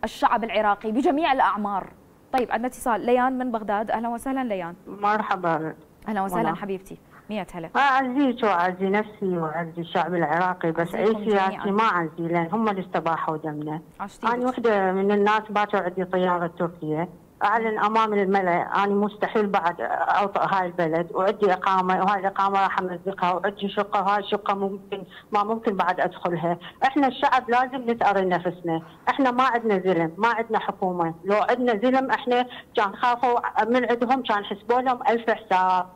الشعب العراقي بجميع الأعمار. طيب عندنا اتصال. ليان من بغداد. أهلا وسهلا ليان. مرحبا. أهلا وسهلا حبيبتي. مية هلا. اعزيك وأعزي نفسي وأعزي الشعب العراقي بس أي سياسي ما أعزي لأن هم اللي استباحوا دمنا. أنا وحده من الناس باتوا عندي طيارة تركية. أعلن أمام الملأ. أنا مستحيل بعد اوطئ هاي البلد. وعندي إقامة وهاي الإقامة راح أمزقها. وعندي شقة وهاي الشقة ممكن ما ممكن بعد أدخلها، إحنا الشعب لازم نتأري نفسنا، إحنا ما عندنا زلم، ما عندنا حكومة، لو عندنا زلم إحنا كان خافوا من عندهم كان حسبوا لهم ألف حساب.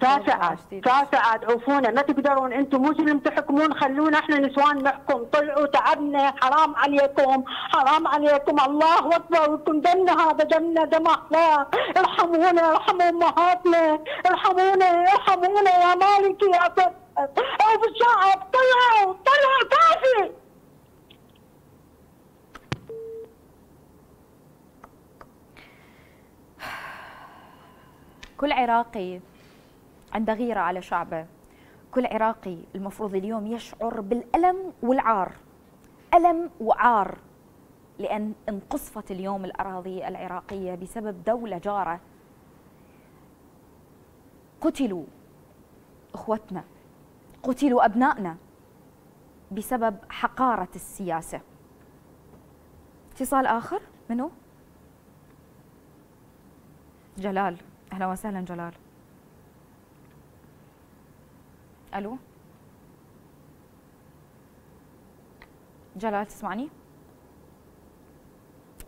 تاسعات تاسعات عوفونا ما تقدرون أنتم مو اللي تحكمون خلونا إحنا نسوان نحكم طلعوا تعبنا حرام عليكم حرام عليكم. الله أكبر ويكون دمنا هذا دمنا دم اخلاق ارحمونا ارحموا أمهاتنا. ارحمونا ارحمونا يا مالك يا عوف الشعب. طلعوا طلعوا كافي. كل عراقي. عنده غيرة على شعبه كل عراقي المفروض اليوم يشعر بالألم والعار. ألم وعار لأن انقصفت اليوم الأراضي العراقية بسبب دولة جارة. قتلوا إخوتنا قتلوا أبنائنا بسبب حقارة السياسة. اتصال آخر منو؟ جلال. أهلا وسهلا جلال. ألو؟ جلال تسمعني؟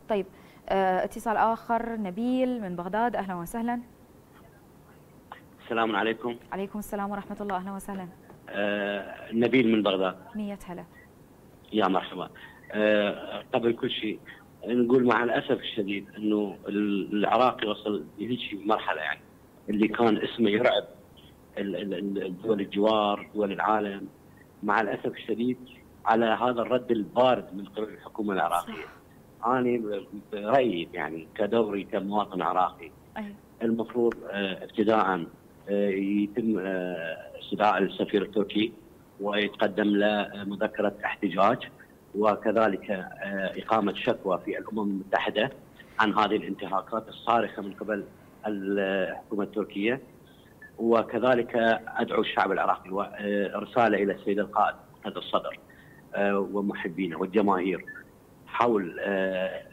طيب آه اتصال آخر نبيل من بغداد أهلا وسهلا. السلام عليكم. عليكم السلام ورحمة الله أهلا وسهلا. آه نبيل من بغداد. مية هلا. يا مرحبا. آه قبل كل شيء نقول مع الأسف الشديد أنه العراق وصل لهيك مرحلة يعني اللي كان اسمه يرعب. دول الجوار دول العالم مع الأسف الشديد على هذا الرد البارد من قبل الحكومة العراقية. أنا برأيي يعني كدوري كمواطن عراقي أيه. المفروض آه ابتداء يتم استدعاء السفير التركي ويتقدم له مذكرة احتجاج وكذلك إقامة شكوى في الأمم المتحدة عن هذه الانتهاكات الصارخة من قبل الحكومة التركية. وكذلك أدعو الشعب العراقي رسالة إلى السيد القائد هذا الصدر ومحبينه والجماهير حول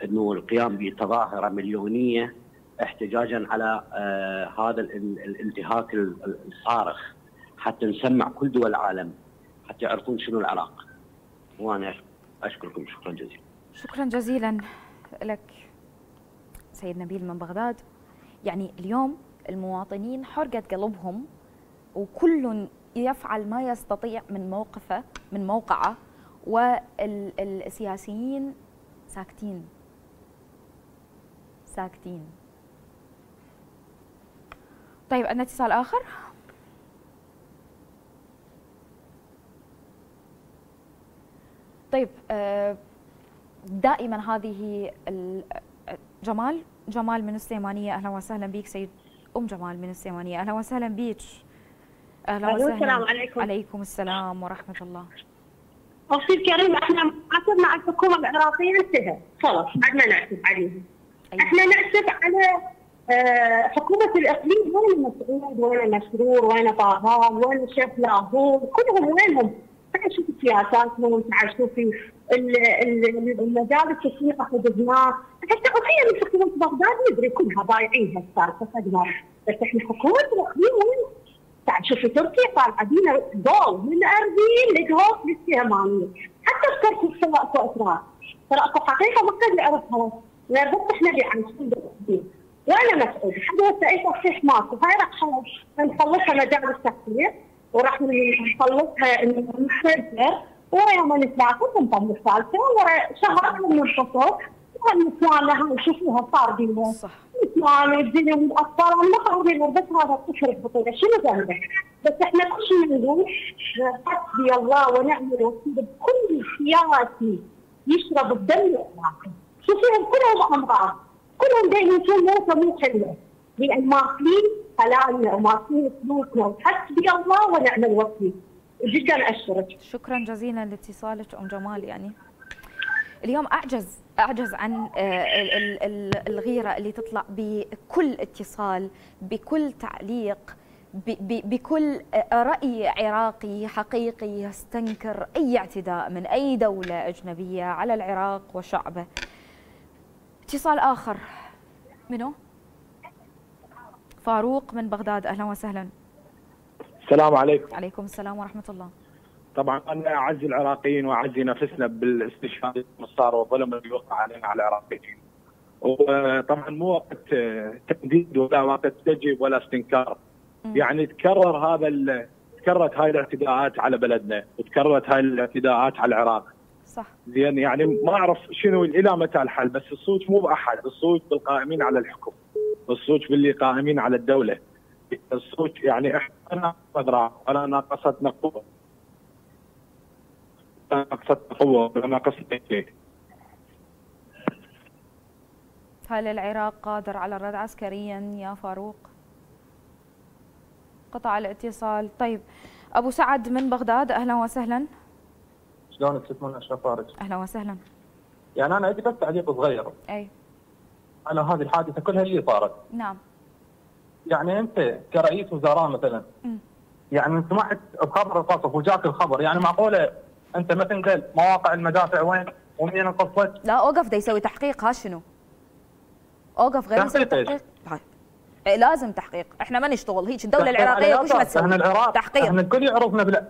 أنه القيام بتظاهرة مليونية احتجاجا على آه هذا الانتهاك الصارخ حتى نسمع كل دول العالم حتى يعرفون شنو العراق. وأنا أشكركم شكرا جزيلا. شكرا جزيلا لك سيد نبيل من بغداد. يعني اليوم المواطنين حرقة قلبهم وكل يفعل ما يستطيع من موقفه من موقعه والسياسيين ساكتين. ساكتين. طيب عندنا اتصال آخر. طيب آه، دائما هذه جمال جمال من السليمانية أهلا وسهلا بك سيد أم جمال من السليمانية أهلا وسهلا بك أهلا وسهلا. السلام عليكم. عليكم السلام ورحمة الله. أختي الكريمة إحنا معاتب مع الحكومة العراقية انتهى. خلاص عدنا نعتب عليهم. أيوة. إحنا نعتب على آه، حكومة الإقليم. وين مسعود وين مسرور وين طاهان وين الشيخ لاهور؟ كلهم وينهم؟ تعال شوفي سياساتهم شوفي المجال التسويق حددناه حتى أخيرا من حكومة بغداد ندري كلها ضايعين هالسالفة بس إحنا الإقليم وين تعال شوفي تركيا طالعه بينا دول من أربيل لقهوف للسيمانية حتى في تركيا سواء اكو ترى أكو حقيقة ما قد نعرفها. بس إحنا اللي عايشين وأنا مسؤول لحد هسه اي تصحيح ماكو؟ هاي راح نخلصها مجال التحقيق. وراح نخلصها نسجل ورا يوم نتلاقى نطلع الثالثه ورا شهر النسوان هاي شوفوها صار بينا. صح. نسوان والدنيا متاثره ما خاطرين بس هذا الطفل البطوله شنو ذنبه؟ بس إحنا كل شيء نقول حسبي الله ونعم الوكيل. بكل سياسي يشرب الدم العراقي شوفيهم كلهم أمراض. كلهم دائما موتة مو حلوة. لأن ماكلين حلالنا وماكلين فلوسنا وحسبي الله ونعم الوكيل. جدا أشكرك. شكرا جزيلا لاتصالك أم جمال يعني. اليوم اعجز أعجز عن آه، الغيرة اللي تطلع بكل اتصال بكل تعليق بكل رأي عراقي حقيقي يستنكر أي اعتداء من أي دولة أجنبية على العراق وشعبه. اتصال آخر. منو؟ فاروق من بغداد أهلا وسهلا السلام عليكم عليكم السلام ورحمة الله طبعا أنا اعزي العراقيين واعزي نفسنا بالاستشهاد صار والظلم اللي وقع علينا على العراقيين. وطبعا مو وقت تنديد ولا وقت تجيب ولا استنكار. يعني تكرر هذا تكررت هاي الاعتداءات على بلدنا وتكررت هاي الاعتداءات على العراق. صح. زين يعني ما أعرف شنو إلى متى الحل بس الصوت مو بأحد الصوت بالقائمين على الحكم الصوت باللي قائمين على الدولة. الصوت يعني إحنا قدرة أنا ناقصتنا قوه ناقصتنا قوه ولا ناقصتنا شيء. هل العراق قادر على الرد عسكريا يا فاروق؟ قطع الاتصال. طيب أبو سعد من بغداد أهلا وسهلا. شلونك؟ ست اشرف فارج أهلا وسهلا. يعني أنا عندي بس تعليق صغير. أي. على هذه الحادثة كلها اللي صارت. نعم. يعني أنت كرئيس وزراء مثلا م. يعني سمعت بخبر القصف وجاك الخبر يعني معقولة أنت ما تنقل مواقع المدافع وين؟ ومين انقصت لا أوقف ده يسوي تحقيق. ها شنو؟ أوقف غير يسوي تحقيق إيه لازم تحقيق. إحنا ما نشتغل. هيك الدولة العراقية وش ما تسوي؟ تحقيق. إحنا الكل يعرفنا بلا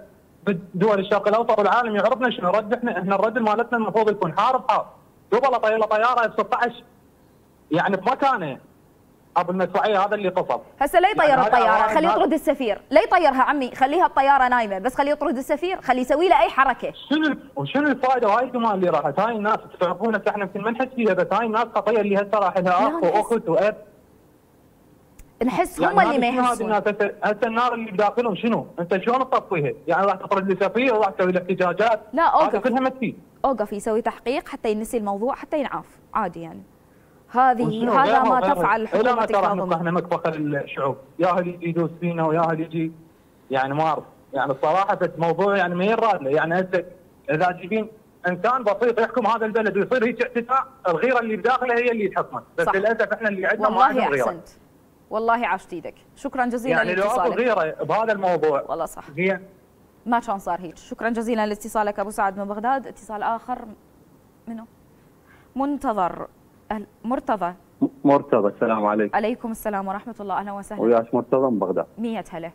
بدول الشرق الأوسط والعالم يعرفنا شنو رد إحنا إحنا الرد مالتنا المفروض يكون حارب حارب قبل طيارة ب 16 يعني بمكانه أبو المدفعية هذا اللي قصف هسه لا يطير يعني الطيارة خليه يطرد السفير. لا يطيرها عمي خليها الطيارة نايمة بس خليه يطرد السفير خليه يسوي له أي حركة. شنو وشنو الفائده وهاي كمان اللي راحت هاي الناس تعرفون إحنا يمكن ما نحس فيها بس هاي الناس خطية اللي هسه راح لها اخ واخت وأب. نحس هم يعني اللي ما يحسون. هسه النار اللي بداخلهم شنو؟ أنت شلون تطفيها؟ يعني راح تطرد لي سفير وراح تسوي له احتجاجات لا أوقف. كلها ما تفيد أوقف يسوي تحقيق حتى ينسي الموضوع حتى ينعاف عادي يعني. هذه هذا ما تفعل حكومة الكاظمي إحنا مكفخ الشعوب. يا هل يجي يدوس فينا ويا هل يجي؟ يعني ما أعرف. يعني الصراحة الموضوع يعني ما يراد له يعني هسه إذا تجيبين إنسان بسيط يحكم هذا البلد ويصير هيك اعتداء الغيرة اللي بداخله هي اللي تحكمه بس. للأسف إحنا اللي عندنا ما عندنا غيرة. أحسنت. والله عاشت إيدك. شكرا جزيلا يعني لاتصالك يعني لو غيرة بهذا الموضوع والله صح. هي؟ ما كان صار هيك. شكرا جزيلا لاتصالك أبو سعد من بغداد. اتصال آخر منو؟ منتظر مرتضى. مرتضى السلام عليكم. عليكم السلام ورحمة الله. أهلا وسهلا. وياك مرتضى من بغداد. 100 هلا.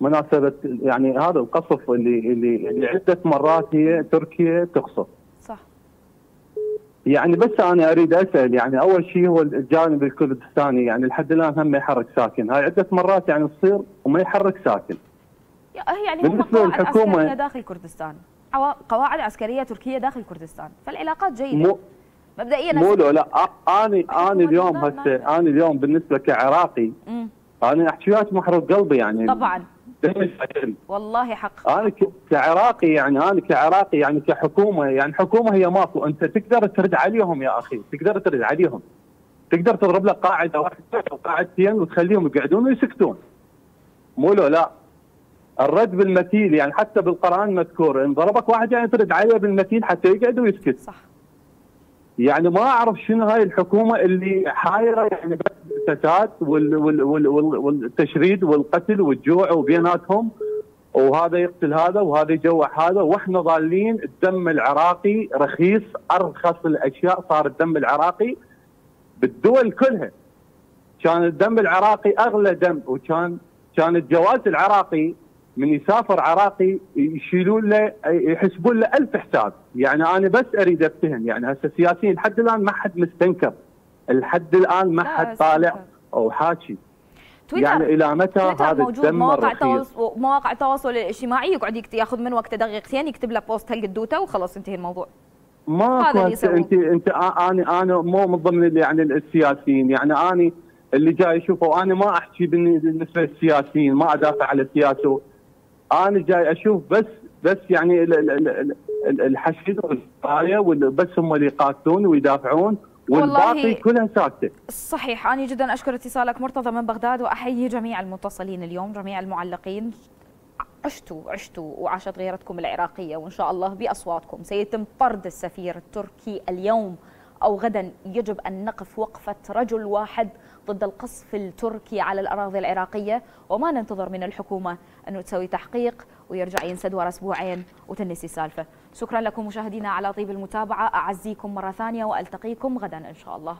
مناسبة يعني هذا القصف اللي اللي اللي عدة مرات هي تركيا تقصف. يعني بس أنا أريد أسأل يعني أول شيء هو الجانب الكردستاني يعني لحد الآن هم ما يحرك ساكن. هاي عدة مرات يعني تصير وما يحرك ساكن. يعني قواعد عسكرية داخل كردستان. قواعد عسكرية تركية داخل كردستان. فالعلاقات جيدة. مو مبدئيا مو لا اني اني اليوم هسه اني اليوم بالنسبة كعراقي أنا أحكي وياك محروق قلبي يعني. طبعا. والله حق. أنا كعراقي يعني أنا كعراقي يعني كحكومة يعني حكومة هي ماكو. أنت تقدر ترد عليهم يا أخي تقدر ترد عليهم. تقدر تضرب لك قاعدة واحدة أو قاعدتين وتخليهم يقعدون ويسكتون. مو لو لا. الرد بالمثيل يعني حتى بالقرآن مذكور. إن ضربك واحد يعني ترد عليه بالمثيل حتى يقعد ويسكت. صح. يعني ما أعرف شنو هاي الحكومة اللي حايرة يعني بس الفساد وال وال وال والتشريد والقتل والجوع وبيناتهم. وهذا يقتل هذا وهذا يجوع هذا. وإحنا ضالين الدم العراقي رخيص أرخص الأشياء صار الدم العراقي بالدول كلها. كان الدم العراقي أغلى دم وكان كان الجواز العراقي من يسافر عراقي يشيلون له يحسبون له ألف حساب. يعني أنا بس أريد افتهم يعني هسه السياسيين لحد الآن ما حد مستنكر لحد الآن ما حد طالع أو حاكي. تويتر يعني إلى متى هذا الدم التواصل مواقع التواصل الاجتماعي يقعد ياخذ من وقته دقيقتين يكتب لك بوست هالقدوته وخلاص انتهي الموضوع. ما اللي انت انت أنا أنا مو من ضمن يعني السياسيين يعني أنا اللي جاي أشوفه أنا ما أحكي بالنسبة للسياسيين ما أدافع على السياسة أنا جاي أشوف بس بس يعني الحشد والقايه بس هم اللي يقاتلون ويدافعون والباقي كلها ساكتة. صحيح. أنا جدا أشكر اتصالك مرتضى من بغداد وأحيي جميع المتصلين اليوم جميع المعلقين. عشتوا عشتوا وعاشت غيرتكم العراقية وإن شاء الله بأصواتكم. سيتم طرد السفير التركي اليوم أو غدا يجب أن نقف وقفة رجل واحد ضد القصف التركي على الأراضي العراقية. وما ننتظر من الحكومة أنه تسوي تحقيق ويرجع ينسد ورا أسبوعين وتنسي السالفة شكرا لكم مشاهدينا على طيب المتابعة. أعزيكم مرة ثانية وألتقيكم غدا إن شاء الله.